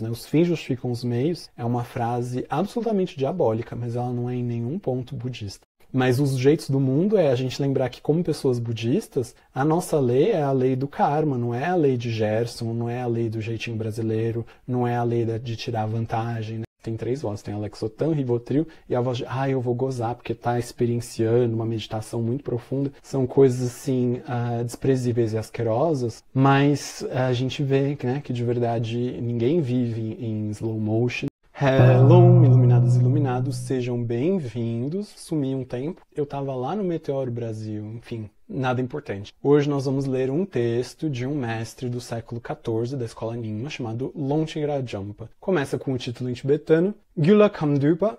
Né? Os fins justificam os meios é uma frase absolutamente diabólica, mas ela não é em nenhum ponto budista. Mas os jeitos do mundo é a gente lembrar que, como pessoas budistas, a nossa lei é a lei do karma, não é a lei de Gerson, não é a lei do jeitinho brasileiro, não é a lei de tirar vantagem. Né? Tem três vozes, tem a Lexotan, Rivotril e a voz de, ah, eu vou gozar porque tá experienciando uma meditação muito profunda. São coisas, assim, uh, desprezíveis e asquerosas, mas a gente vê né, que de verdade ninguém vive em slow motion, Hello, iluminadas e iluminados, sejam bem-vindos. Sumi um tempo, eu tava lá no Meteoro Brasil, enfim, nada importante. Hoje nós vamos ler um texto de um mestre do século XIV da escola Nyingma chamado Longchen Rajampa. Começa com o título em tibetano Gyula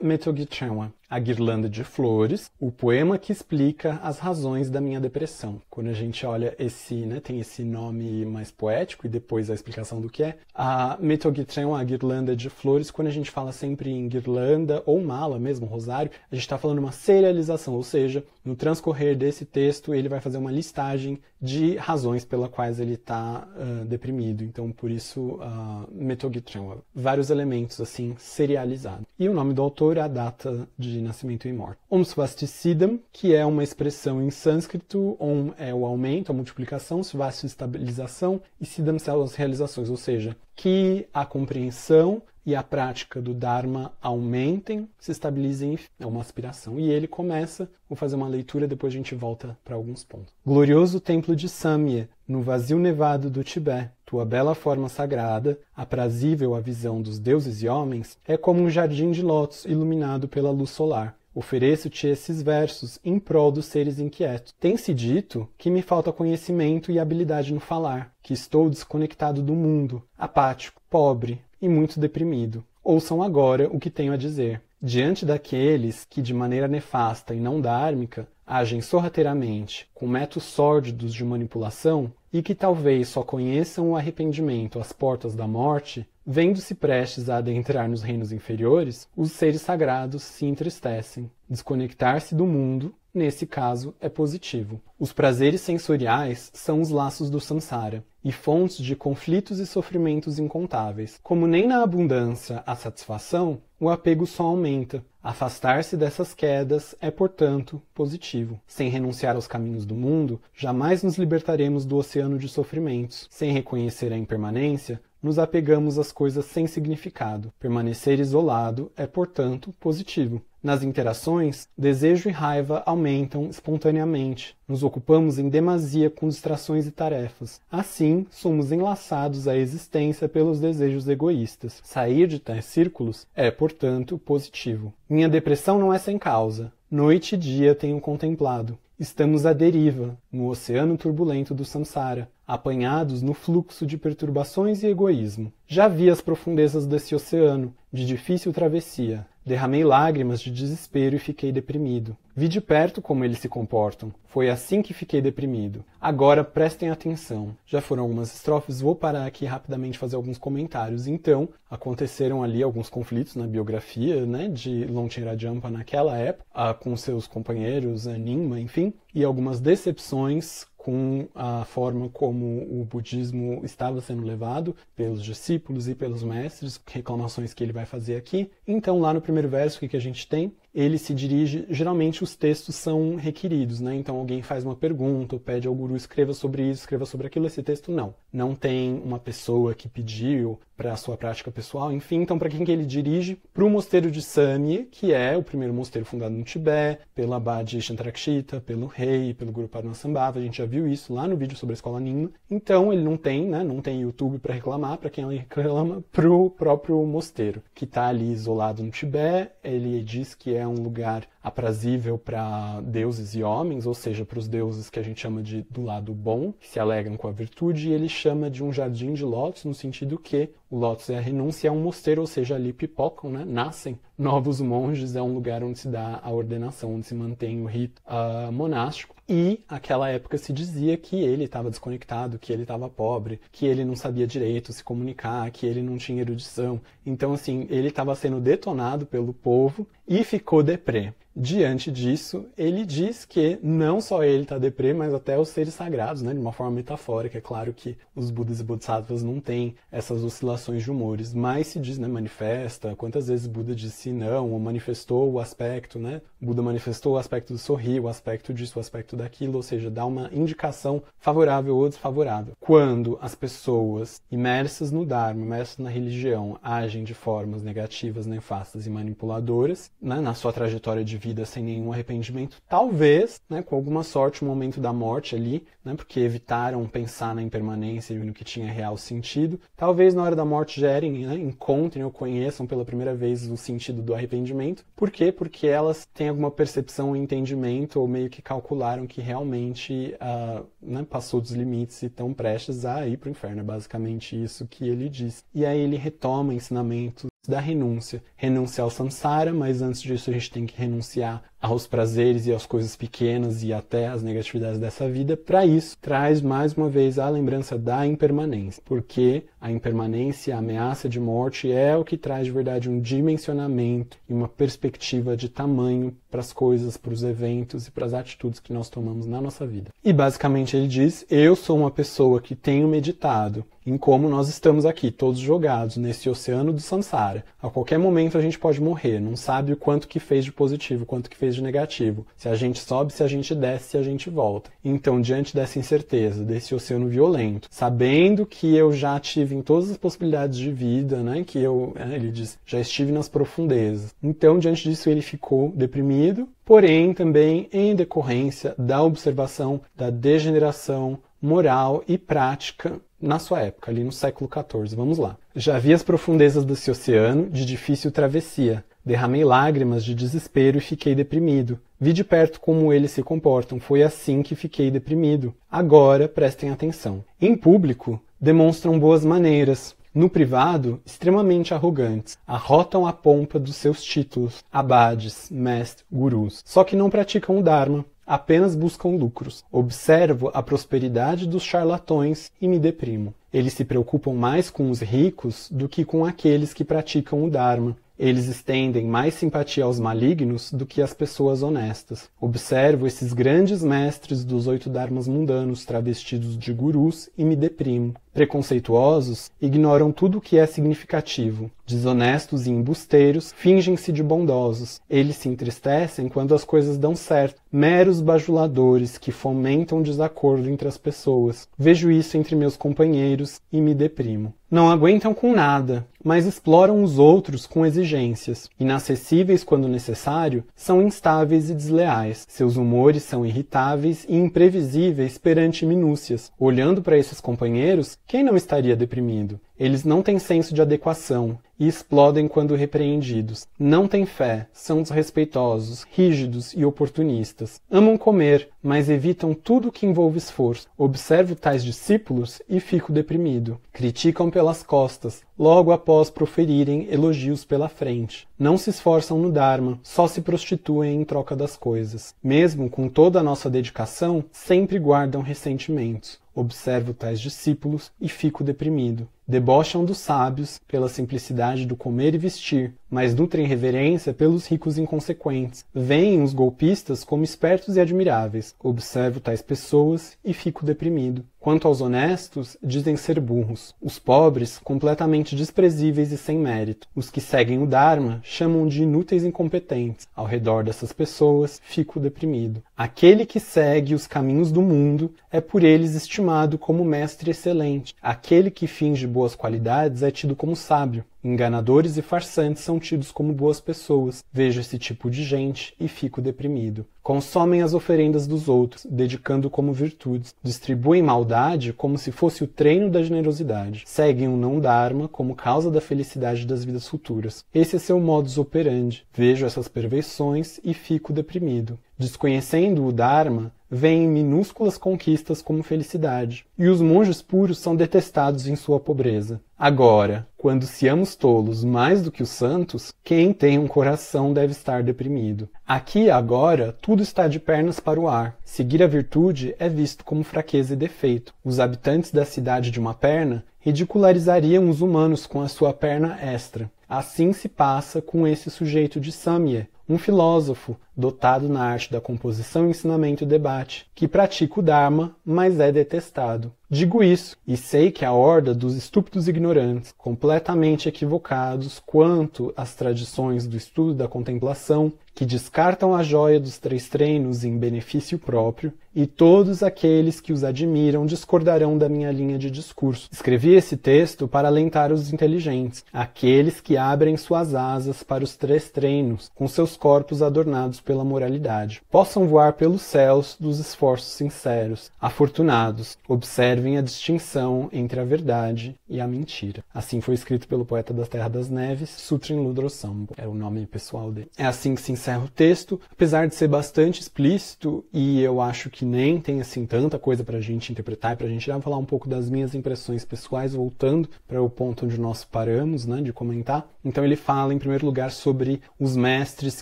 Metogichenwa, a guirlanda de flores, o poema que explica as razões da minha depressão. Quando a gente olha esse, né, tem esse nome mais poético e depois a explicação do que é, a Metogichenwa, a guirlanda de flores, quando a gente fala sempre em guirlanda ou mala mesmo, rosário, a gente está falando uma serialização, ou seja, no transcorrer desse texto ele vai fazer uma listagem de razões pela quais ele está uh, deprimido. Então, por isso, uh, Metogichenwa, vários elementos assim serializados e o nome do autor é a data de nascimento e morte. Om Swasticidam, que é uma expressão em sânscrito, Om é o aumento, a multiplicação, Swasti estabilização e Siddham são as realizações, ou seja, que a compreensão e a prática do Dharma aumentem, se estabilizem, é uma aspiração. E ele começa, vou fazer uma leitura, depois a gente volta para alguns pontos. Glorioso templo de Samye, no vazio nevado do Tibete, tua bela forma sagrada, aprazível à visão dos deuses e homens, é como um jardim de lótus iluminado pela luz solar. Ofereço-te esses versos em prol dos seres inquietos. Tem-se dito que me falta conhecimento e habilidade no falar, que estou desconectado do mundo, apático, pobre e muito deprimido. Ouçam agora o que tenho a dizer. Diante daqueles que, de maneira nefasta e não dármica, agem sorrateiramente com métodos sórdidos de manipulação e que talvez só conheçam o arrependimento às portas da morte, vendo-se prestes a adentrar nos reinos inferiores, os seres sagrados se entristecem. Desconectar-se do mundo, nesse caso, é positivo. Os prazeres sensoriais são os laços do samsara e fontes de conflitos e sofrimentos incontáveis. Como nem na abundância há satisfação, o apego só aumenta. Afastar-se dessas quedas é, portanto, positivo. Sem renunciar aos caminhos do mundo, jamais nos libertaremos do oceano de sofrimentos. Sem reconhecer a impermanência, nos apegamos às coisas sem significado. Permanecer isolado é, portanto, positivo. Nas interações, desejo e raiva aumentam espontaneamente. Nos ocupamos em demasia com distrações e tarefas. Assim, somos enlaçados à existência pelos desejos egoístas. Sair de tais círculos é, portanto, positivo. Minha depressão não é sem causa. Noite e dia tenho contemplado. Estamos à deriva, no oceano turbulento do samsara, apanhados no fluxo de perturbações e egoísmo. Já vi as profundezas desse oceano, de difícil travessia. Derramei lágrimas de desespero e fiquei deprimido. Vi de perto como eles se comportam. Foi assim que fiquei deprimido. Agora prestem atenção. Já foram algumas estrofes, vou parar aqui rapidamente fazer alguns comentários. Então, aconteceram ali alguns conflitos na biografia né, de Longchen Rajampa naquela época, ah, com seus companheiros, Ninma, enfim, e algumas decepções com a forma como o budismo estava sendo levado pelos discípulos e pelos mestres, reclamações que ele vai fazer aqui. Então, lá no primeiro verso, o que a gente tem? Ele se dirige. Geralmente os textos são requeridos, né? Então alguém faz uma pergunta ou pede ao guru escreva sobre isso, escreva sobre aquilo. Esse texto não. Não tem uma pessoa que pediu para a sua prática pessoal. Enfim, então para quem que ele dirige? Para o mosteiro de Samye, que é o primeiro mosteiro fundado no Tibete, pelo abade Shantarakshita, pelo rei, pelo Guru Padmasambhava. A gente já viu isso lá no vídeo sobre a escola Nyingma. Então ele não tem, né? Não tem YouTube para reclamar. Para quem ele reclama, pro próprio mosteiro que está ali isolado no Tibete. Ele diz que é é um lugar aprazível para deuses e homens, ou seja, para os deuses que a gente chama de do lado bom, que se alegram com a virtude, e ele chama de um jardim de lótus, no sentido que o lótus é a renúncia a um mosteiro, ou seja, ali pipocam, né? nascem novos monges, é um lugar onde se dá a ordenação, onde se mantém o rito uh, monástico. E aquela época se dizia que ele estava desconectado, que ele estava pobre, que ele não sabia direito se comunicar, que ele não tinha erudição. Então, assim, ele estava sendo detonado pelo povo e ficou deprê. Diante disso, ele diz que não só ele está deprê, mas até os seres sagrados, né, de uma forma metafórica. É claro que os Budas e Bodhisattvas não têm essas oscilações de humores, mas se diz, né, manifesta. Quantas vezes Buda disse não, ou manifestou o aspecto, né? Buda manifestou o aspecto do sorrir, o aspecto disso, o aspecto daquilo, ou seja, dá uma indicação favorável ou desfavorável. Quando as pessoas imersas no Dharma, imersas na religião, agem de formas negativas, nefastas e manipuladoras, né, na sua trajetória de vida sem nenhum arrependimento, talvez, né, com alguma sorte, o momento da morte ali, né, porque evitaram pensar na impermanência e no que tinha real sentido, talvez na hora da morte gerem, né, encontrem ou conheçam pela primeira vez o sentido do arrependimento. Por quê? Porque elas têm alguma percepção entendimento ou meio que calcularam que realmente uh, né, passou dos limites e estão prestes a ir para o inferno. É basicamente isso que ele diz. E aí ele retoma ensinamentos da renúncia. Renunciar ao samsara, mas antes disso a gente tem que renunciar aos prazeres e às coisas pequenas e até às negatividades dessa vida. Para isso, traz mais uma vez a lembrança da impermanência, porque a impermanência, a ameaça de morte é o que traz de verdade um dimensionamento e uma perspectiva de tamanho para as coisas, para os eventos e para as atitudes que nós tomamos na nossa vida. E basicamente ele diz: Eu sou uma pessoa que tenho meditado em como nós estamos aqui, todos jogados nesse oceano do samsara. A qualquer momento a gente pode morrer, não sabe o quanto que fez de positivo, quanto que fez de negativo. Se a gente sobe, se a gente desce, se a gente volta. Então, diante dessa incerteza, desse oceano violento, sabendo que eu já tive em todas as possibilidades de vida, né, que eu, é, ele diz, já estive nas profundezas. Então, diante disso, ele ficou deprimido, porém também em decorrência da observação da degeneração moral e prática na sua época, ali no século XIV. Vamos lá. Já vi as profundezas desse oceano de difícil travessia, Derramei lágrimas de desespero e fiquei deprimido. Vi de perto como eles se comportam. Foi assim que fiquei deprimido. Agora prestem atenção. Em público, demonstram boas maneiras. No privado, extremamente arrogantes, arrotam a pompa dos seus títulos, abades, mestres, gurus. Só que não praticam o Dharma, apenas buscam lucros. Observo a prosperidade dos charlatões e me deprimo. Eles se preocupam mais com os ricos do que com aqueles que praticam o Dharma. Eles estendem mais simpatia aos malignos do que às pessoas honestas. Observo esses grandes mestres dos oito dharmas mundanos travestidos de gurus e me deprimo. Preconceituosos, ignoram tudo o que é significativo. Desonestos e embusteiros, fingem-se de bondosos. Eles se entristecem quando as coisas dão certo. Meros bajuladores que fomentam desacordo entre as pessoas. Vejo isso entre meus companheiros e me deprimo. Não aguentam com nada, mas exploram os outros com exigências. Inacessíveis quando necessário, são instáveis e desleais. Seus humores são irritáveis e imprevisíveis perante minúcias. Olhando para esses companheiros, quem não estaria deprimido? Eles não têm senso de adequação e explodem quando repreendidos. Não têm fé, são desrespeitosos, rígidos e oportunistas. Amam comer, mas evitam tudo que envolve esforço. Observo tais discípulos e fico deprimido. Criticam pelas costas, logo após proferirem elogios pela frente. Não se esforçam no Dharma, só se prostituem em troca das coisas. Mesmo com toda a nossa dedicação, sempre guardam ressentimentos. Observo tais discípulos e fico deprimido. Debocham dos sábios pela simplicidade do comer e vestir, mas nutrem reverência pelos ricos inconsequentes. Veem os golpistas como espertos e admiráveis. Observo tais pessoas e fico deprimido. Quanto aos honestos, dizem ser burros. Os pobres, completamente desprezíveis e sem mérito. Os que seguem o Dharma chamam de inúteis e incompetentes. Ao redor dessas pessoas, fico deprimido. Aquele que segue os caminhos do mundo é por eles estimado como mestre excelente. Aquele que finge boas qualidades é tido como sábio. Enganadores e farsantes são tidos como boas pessoas. Vejo esse tipo de gente e fico deprimido. Consomem as oferendas dos outros, dedicando como virtudes. Distribuem maldade como se fosse o treino da generosidade. Seguem o não dharma como causa da felicidade das vidas futuras. Esse é seu modus operandi. Vejo essas perversões e fico deprimido. Desconhecendo o Dharma, veem minúsculas conquistas como felicidade, e os monges puros são detestados em sua pobreza. Agora, quando seamos tolos mais do que os santos, quem tem um coração deve estar deprimido. Aqui agora, tudo está de pernas para o ar. Seguir a virtude é visto como fraqueza e defeito. Os habitantes da cidade de uma perna ridicularizariam os humanos com a sua perna extra. Assim se passa com esse sujeito de Samye, um filósofo, dotado na arte da composição, ensinamento e debate, que pratica o Dharma, mas é detestado. Digo isso, e sei que a horda dos estúpidos ignorantes, completamente equivocados quanto às tradições do estudo da contemplação, que descartam a joia dos três treinos em benefício próprio, e todos aqueles que os admiram discordarão da minha linha de discurso. Escrevi esse texto para alentar os inteligentes, aqueles que abrem suas asas para os três treinos, com seus corpos adornados pela moralidade. Possam voar pelos céus dos esforços sinceros. Afortunados, observem a distinção entre a verdade e a mentira. Assim foi escrito pelo poeta da Terra das Neves, Sutrin Ludrosambo. É o nome pessoal dele. É assim que se encerra o texto, apesar de ser bastante explícito e eu acho que nem tem assim tanta coisa para a gente interpretar e para a gente já falar um pouco das minhas impressões pessoais, voltando para o ponto onde nós paramos, né, de comentar. Então ele fala em primeiro lugar sobre os mestres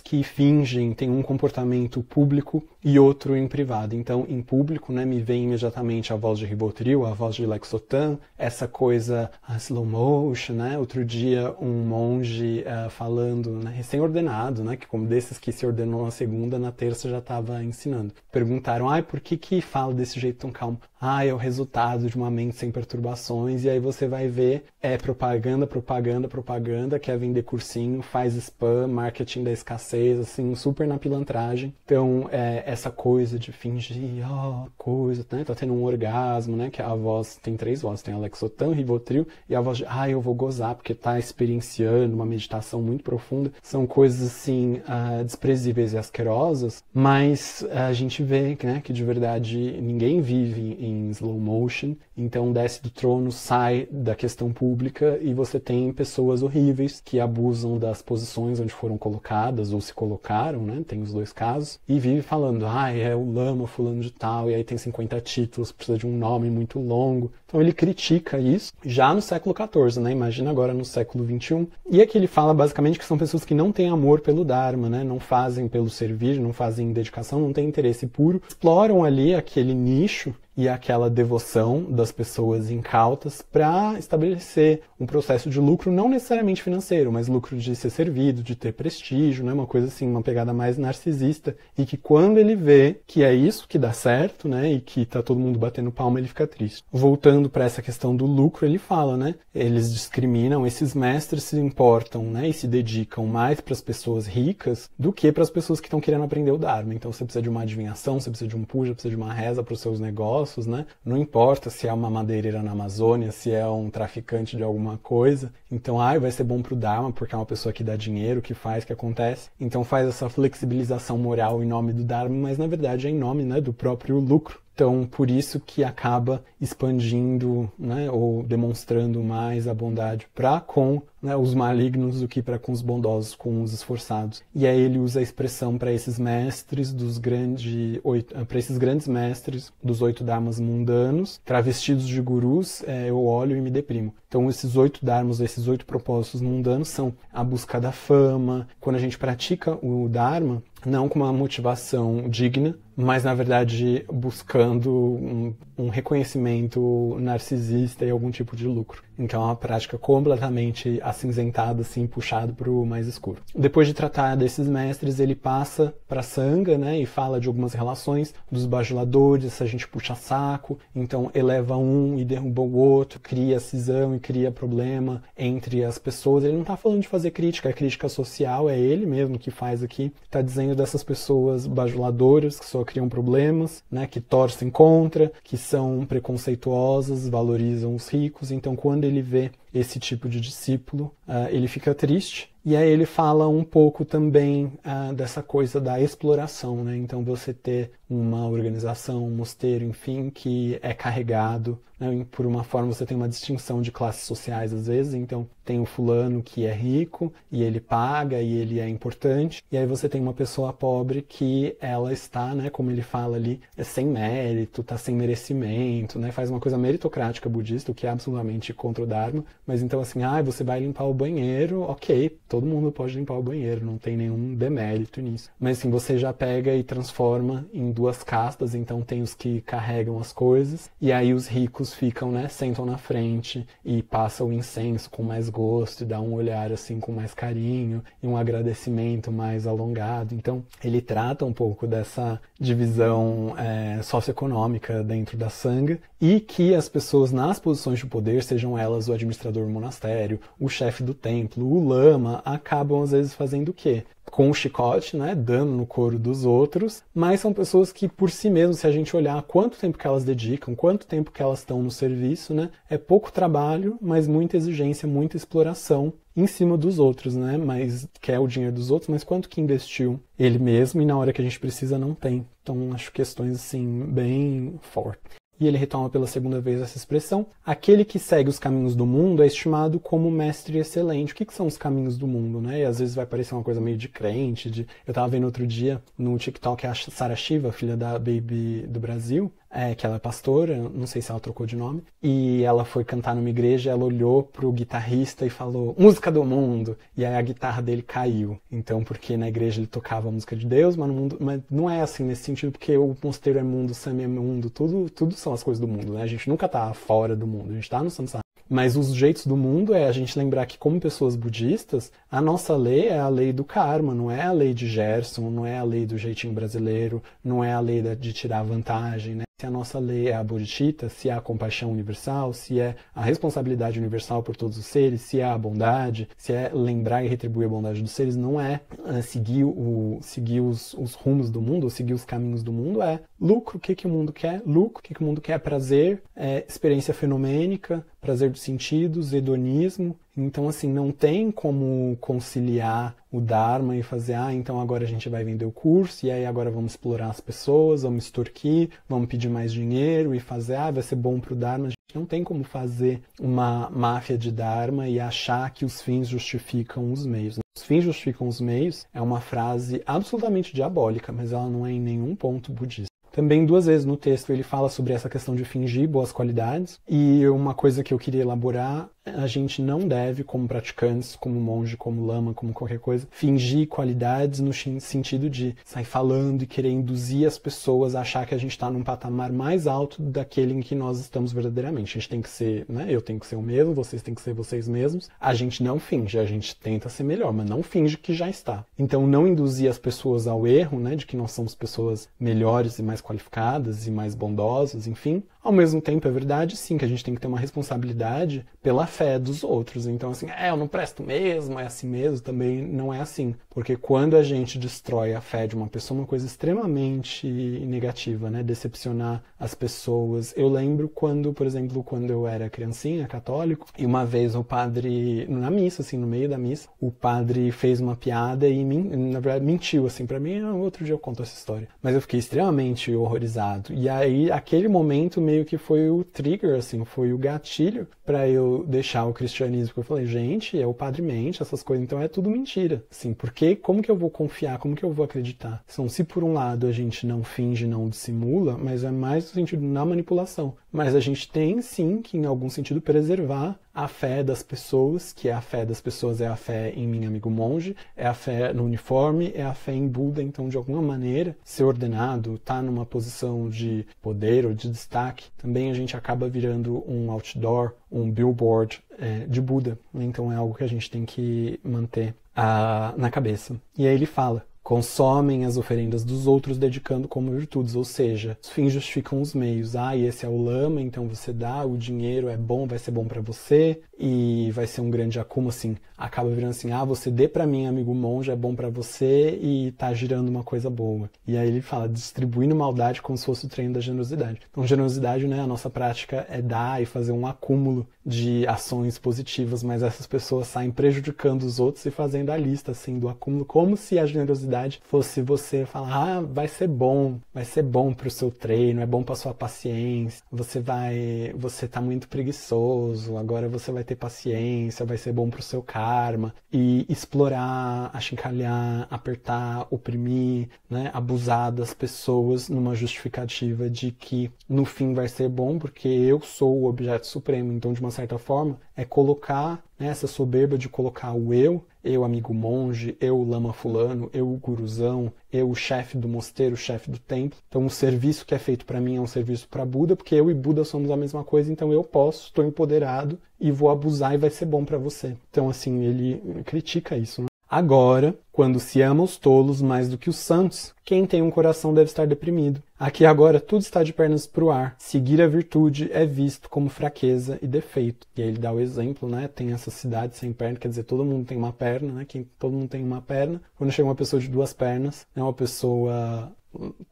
que fingem, têm um comportamento público e outro em privado. Então, em público, né, me vem imediatamente a voz de Ribotril, a voz de Lexotan, essa coisa a slow motion, né? Outro dia um monge uh, falando, né, recém-ordenado, né, que como desses que se ordenou na segunda, na terça já estava ensinando. Perguntaram, ai, por que que fala desse jeito tão calmo? Ah, é o resultado de uma mente sem perturbações, e aí você vai ver, é propaganda, propaganda, propaganda, quer vender cursinho, faz spam, marketing da escassez, assim, super na pilantragem. Então, é, essa coisa de fingir, ó, oh, coisa, né? Tá tendo um orgasmo, né? Que a voz tem três vozes, tem a Lexotan, Rivotril e a voz de, ah, eu vou gozar porque tá experienciando uma meditação muito profunda. São coisas, assim, uh, desprezíveis e asquerosas, mas a gente vê, né, que de verdade ninguém vive em em slow motion. Então desce do trono, sai da questão pública e você tem pessoas horríveis que abusam das posições onde foram colocadas ou se colocaram, né? Tem os dois casos. E vive falando, ah, é o lama fulano de tal, e aí tem 50 títulos, precisa de um nome muito longo. Então ele critica isso já no século XIV, né? Imagina agora no século XXI. E aqui ele fala basicamente que são pessoas que não têm amor pelo Dharma, né? Não fazem pelo servir, não fazem dedicação, não têm interesse puro. Exploram ali aquele nicho e aquela devoção das pessoas incautas para estabelecer um processo de lucro não necessariamente financeiro, mas lucro de ser servido, de ter prestígio, né? uma coisa assim, uma pegada mais narcisista e que quando ele vê que é isso que dá certo, né, e que tá todo mundo batendo palma, ele fica triste. Voltando para essa questão do lucro, ele fala, né, eles discriminam, esses mestres se importam, né, e se dedicam mais para as pessoas ricas do que para as pessoas que estão querendo aprender o Dharma. Então você precisa de uma adivinhação, você precisa de um puja, precisa de uma reza para os seus negócios negócios, né? Não importa se é uma madeireira na Amazônia, se é um traficante de alguma coisa. Então, ah, vai ser bom pro Dharma, porque é uma pessoa que dá dinheiro, que faz, que acontece. Então faz essa flexibilização moral em nome do Dharma, mas na verdade é em nome né, do próprio lucro. Então, por isso que acaba expandindo, né, ou demonstrando mais a bondade para com né, os malignos do que para com os bondosos, com os esforçados. E aí ele usa a expressão para esses mestres dos grandes para esses grandes mestres dos oito dharmas mundanos, travestidos de gurus, é, eu olho e me deprimo. Então esses oito dharmas, esses oito propósitos mundanos são a busca da fama. Quando a gente pratica o dharma, não com uma motivação digna, mas na verdade buscando um, um reconhecimento narcisista e algum tipo de lucro. Então é uma prática completamente acinzentada, assim, puxado para o mais escuro. Depois de tratar desses mestres, ele passa para Sanga, né, e fala de algumas relações dos bajuladores, a gente puxa saco, então eleva um e derruba o outro, cria cisão e cria problema entre as pessoas. Ele não está falando de fazer crítica, é crítica social, é ele mesmo que faz aqui. Está dizendo dessas pessoas bajuladoras que só criam problemas, né, que torcem contra, que são preconceituosas, valorizam os ricos. Então, quando ele vê esse tipo de discípulo, uh, ele fica triste. E aí ele fala um pouco também uh, dessa coisa da exploração, né? Então você ter uma organização, um mosteiro, enfim, que é carregado, né? por uma forma você tem uma distinção de classes sociais às vezes, então tem o fulano que é rico e ele paga e ele é importante, e aí você tem uma pessoa pobre que ela está, né, como ele fala ali, é sem mérito, está sem merecimento, né? Faz uma coisa meritocrática budista, o que é absolutamente contra o Dharma, mas então assim, ah, você vai limpar o banheiro, ok, todo mundo pode limpar o banheiro, não tem nenhum demérito nisso. Mas assim, você já pega e transforma em duas castas, então tem os que carregam as coisas, e aí os ricos ficam, né, sentam na frente e passam o incenso com mais gosto e dá um olhar assim com mais carinho e um agradecimento mais alongado. Então ele trata um pouco dessa divisão é, socioeconômica dentro da sanga e que as pessoas nas posições de poder, sejam elas o administrador do monastério, o chefe do templo, o lama, acabam às vezes fazendo o quê? Com o chicote, né, dando no couro dos outros, mas são pessoas que por si mesmas, se a gente olhar quanto tempo que elas dedicam, quanto tempo que elas estão no serviço, né, é pouco trabalho, mas muita exigência, muita exploração em cima dos outros, né? Mas quer o dinheiro dos outros, mas quanto que investiu ele mesmo e na hora que a gente precisa não tem. Então acho questões assim bem fortes e ele retoma pela segunda vez essa expressão. Aquele que segue os caminhos do mundo é estimado como mestre excelente. O que, que são os caminhos do mundo, né? E às vezes vai parecer uma coisa meio de crente. De... Eu estava vendo outro dia no TikTok a Sara Shiva, filha da Baby do Brasil, é, que ela é pastora, não sei se ela trocou de nome, e ela foi cantar numa igreja, ela olhou pro guitarrista e falou, música do mundo, e aí a guitarra dele caiu. Então, porque na igreja ele tocava a música de Deus, mas no mundo, mas não é assim nesse sentido, porque o mosteiro é mundo, o Sami é mundo, tudo, tudo são as coisas do mundo, né? A gente nunca tá fora do mundo, a gente tá no samsara. Mas os jeitos do mundo é a gente lembrar que, como pessoas budistas, a nossa lei é a lei do karma, não é a lei de Gerson, não é a lei do jeitinho brasileiro, não é a lei de tirar vantagem, né? se a nossa lei é a bodhicitta, se é a compaixão universal, se é a responsabilidade universal por todos os seres, se é a bondade, se é lembrar e retribuir a bondade dos seres, não é, é seguir, o, seguir os, os, rumos do mundo, seguir os caminhos do mundo, é lucro, o que, que o mundo quer? Lucro, o que, que o mundo quer? Prazer, é, experiência fenomênica, prazer dos sentidos, hedonismo, então, assim, não tem como conciliar o Dharma e fazer, ah, então agora a gente vai vender o curso, e aí agora vamos explorar as pessoas, vamos extorquir, vamos pedir mais dinheiro e fazer, ah, vai ser bom para o Dharma. A gente não tem como fazer uma máfia de Dharma e achar que os fins justificam os meios. Os fins justificam os meios é uma frase absolutamente diabólica, mas ela não é em nenhum ponto budista. Também duas vezes no texto ele fala sobre essa questão de fingir boas qualidades e uma coisa que eu queria elaborar a gente não deve, como praticantes, como monge, como lama, como qualquer coisa, fingir qualidades no sentido de sair falando e querer induzir as pessoas a achar que a gente está num patamar mais alto daquele em que nós estamos verdadeiramente. A gente tem que ser, né? Eu tenho que ser o mesmo, vocês têm que ser vocês mesmos. A gente não finge, a gente tenta ser melhor, mas não finge que já está. Então, não induzir as pessoas ao erro, né? De que nós somos pessoas melhores e mais qualificadas e mais bondosas, enfim. Ao mesmo tempo, é verdade, sim, que a gente tem que ter uma responsabilidade pela fé dos outros. Então, assim, é, eu não presto mesmo, é assim mesmo, também não é assim. Porque quando a gente destrói a fé de uma pessoa, é uma coisa extremamente negativa, né? Decepcionar as pessoas. Eu lembro quando, por exemplo, quando eu era criancinha, católico, e uma vez o padre, na missa, assim, no meio da missa, o padre fez uma piada e, na verdade, mentiu, assim, para mim. Outro dia eu conto essa história. Mas eu fiquei extremamente horrorizado. E aí, aquele momento meio que foi o trigger, assim, foi o gatilho para eu deixar o cristianismo. Porque eu falei, gente, é o padre mente, essas coisas, então é tudo mentira, assim, porque como que eu vou confiar, como que eu vou acreditar? Então, se por um lado a gente não finge, não dissimula, mas é mais no sentido na manipulação. Mas a gente tem sim que, em algum sentido, preservar a fé das pessoas, que é a fé das pessoas é a fé em meu amigo monge, é a fé no uniforme, é a fé em Buda. Então, de alguma maneira, ser ordenado, estar tá numa posição de poder ou de destaque, também a gente acaba virando um outdoor, um billboard é, de Buda. Então, é algo que a gente tem que manter ah, na cabeça. E aí ele fala: consomem as oferendas dos outros dedicando como virtudes, ou seja, os fins justificam os meios. Ah, e esse é o lama, então você dá, o dinheiro é bom, vai ser bom para você e vai ser um grande acúmulo assim. Acaba virando assim: "Ah, você dê para mim, amigo monge, é bom para você e tá girando uma coisa boa". E aí ele fala distribuindo maldade como se fosse o treino da generosidade. Então, generosidade, né, a nossa prática é dar e fazer um acúmulo de ações positivas, mas essas pessoas saem prejudicando os outros e fazendo a lista assim do acúmulo como se a generosidade fosse você falar, ah, vai ser bom, vai ser bom para o seu treino, é bom para sua paciência, você vai, você tá muito preguiçoso, agora você vai ter paciência, vai ser bom para o seu karma. E explorar, achincalhar, apertar, oprimir, né, abusar das pessoas numa justificativa de que no fim vai ser bom porque eu sou o objeto supremo, então de uma certa forma é colocar né, essa soberba de colocar o eu, eu amigo monge, eu lama fulano, eu guruzão, eu o chefe do mosteiro, chefe do templo. Então o serviço que é feito para mim é um serviço para Buda, porque eu e Buda somos a mesma coisa, então eu posso, estou empoderado e vou abusar e vai ser bom para você. Então assim, ele critica isso, né? Agora, quando se ama os tolos mais do que os santos, quem tem um coração deve estar deprimido. Aqui agora tudo está de pernas para o ar. Seguir a virtude é visto como fraqueza e defeito. E aí ele dá o exemplo, né? Tem essa cidade sem perna, quer dizer, todo mundo tem uma perna, né? Quem, todo mundo tem uma perna. Quando chega uma pessoa de duas pernas, é uma pessoa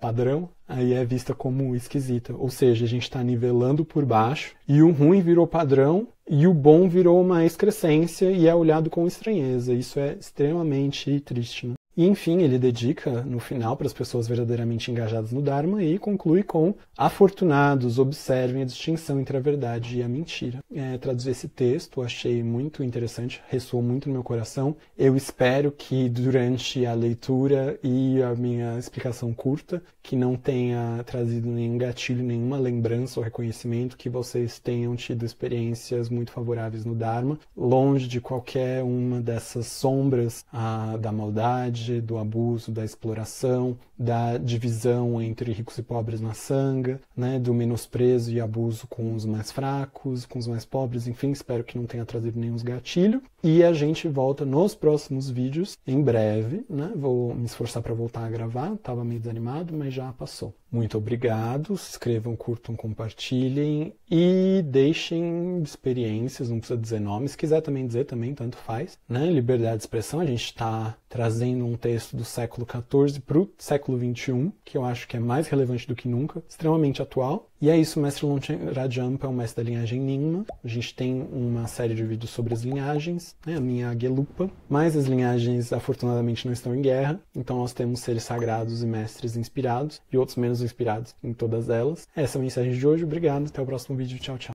padrão, aí é vista como esquisita. Ou seja, a gente está nivelando por baixo e o ruim virou padrão e o bom virou uma excrescência e é olhado com estranheza. Isso é extremamente triste. Né? E enfim, ele dedica no final para as pessoas verdadeiramente engajadas no Dharma e conclui com: Afortunados, observem a distinção entre a verdade e a mentira. É, traduzir esse texto achei muito interessante, ressoou muito no meu coração. Eu espero que durante a leitura e a minha explicação curta, que não tenha trazido nenhum gatilho, nenhuma lembrança ou reconhecimento, que vocês tenham tido experiências muito favoráveis no Dharma, longe de qualquer uma dessas sombras ah, da maldade do abuso, da exploração, da divisão entre ricos e pobres na sanga, né, do menosprezo e abuso com os mais fracos, com os mais pobres, enfim, espero que não tenha trazido nenhum gatilho. E a gente volta nos próximos vídeos em breve, né? Vou me esforçar para voltar a gravar, estava meio desanimado, mas já passou. Muito obrigado, se inscrevam, curtam, compartilhem e deixem experiências, não precisa dizer nomes, se quiser também dizer também, tanto faz. Né? Liberdade de expressão, a gente está trazendo um texto do século XIV para o século XXI, que eu acho que é mais relevante do que nunca, extremamente atual. E é isso, o mestre Longchen Rajampa é o mestre da linhagem Nyingma. A gente tem uma série de vídeos sobre as linhagens, né? a minha Gelupa, mas as linhagens afortunadamente não estão em guerra, então nós temos seres sagrados e mestres inspirados e outros menos inspirados em todas elas. Essa é a mensagem de hoje, obrigado, até o próximo vídeo, tchau, tchau.